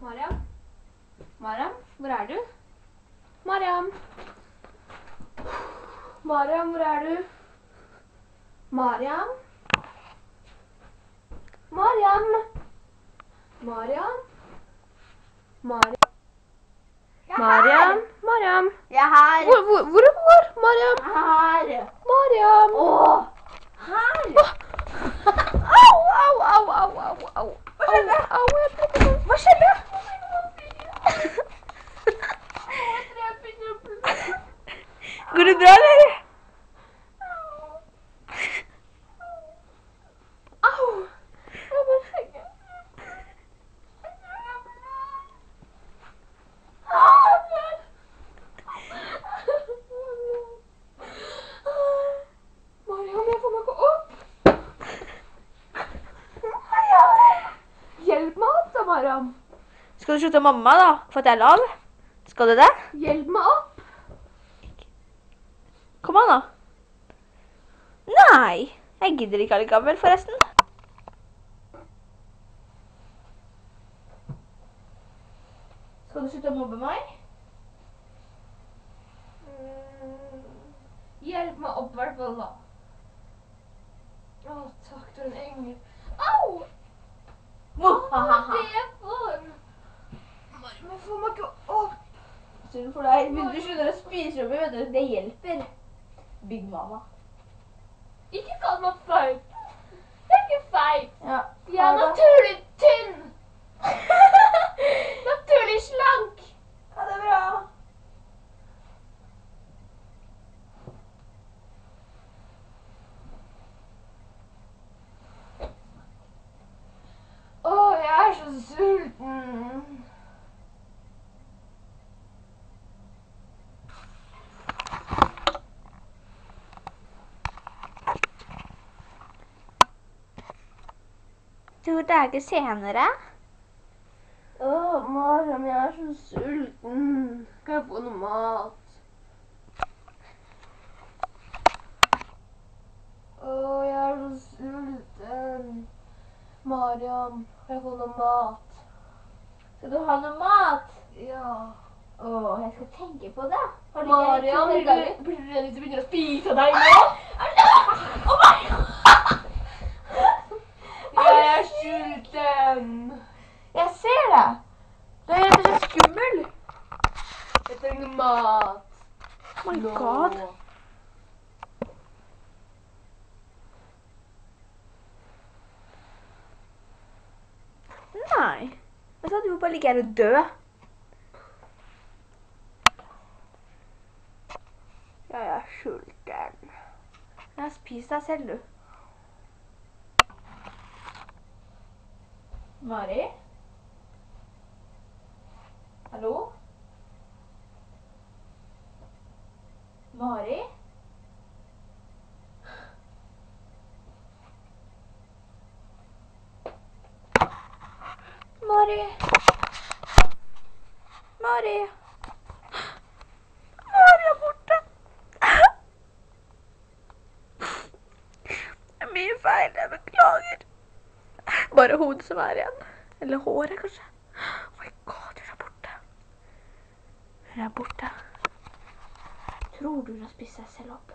Mariam? Mariam, hvor er du? Mariam? Mariam, hvor er du? Mariam? Mariam? Mariam? Mariam? Mariam? Mariam? Jeg er her. Hvor, hvor, hvor er Jeg Mariam? Her. Mariam? Åh, her. Au, au, au, au, au, au. Hva skjedde? Au, jeg ble ikke Hva skjedde? Går det bra, eller? Au! Jeg ble skjegget. Au, jeg blør. Mariam, jeg får meg ikke opp. Hjelp meg opp da, Mariam. Skal du slutte mamma, da? For at jeg er lav? Skal du det? Hjelp meg opp. Kom an, da. Nei. Jeg gidder ikke allikevel, forresten. Skal du slutte å mobbe meg? Mm, Hjelp meg opp, i hvert fall, da. Å, takk, du er en engel. Au! Hva er det for? Mariam, jeg får meg ikke opp. Synd for deg. Hvis du slutter å spise opp, vet du, det hjelper. Big mama. Ikke kall meg feit. Jeg er ikke feit. Ja. Jeg er naturlig tynn. naturlig slank. Ha det bra. Å, jeg er så sulten. To dager senere. Å, Mariam, jeg er så sulten. Skal jeg få noe mat? Å, jeg er så sulten. Mariam, kan jeg få noe mat? Skal du ha noe mat? Ja. Å, jeg skal tenke på det. Mariam, blir du, blir du redd hvis du begynner å spise deg nå? Å, Mariam! Jeg er sulten. Jeg det. Er rett og slett skummel. Jeg trenger mat. Oh my Nå. god. Nei. Jeg sa du må bare ligge her og dø. Jeg er sulten. Jeg har spist deg selv, du. Mari? Hallo? Mari? Mari? Mari? Mari er borte. Det er mye feil, jeg beklager. Bare hodet som er igjen. Eller håret, kanskje. Oh my god. Hun er borte. Tror du hun har spist seg selv opp?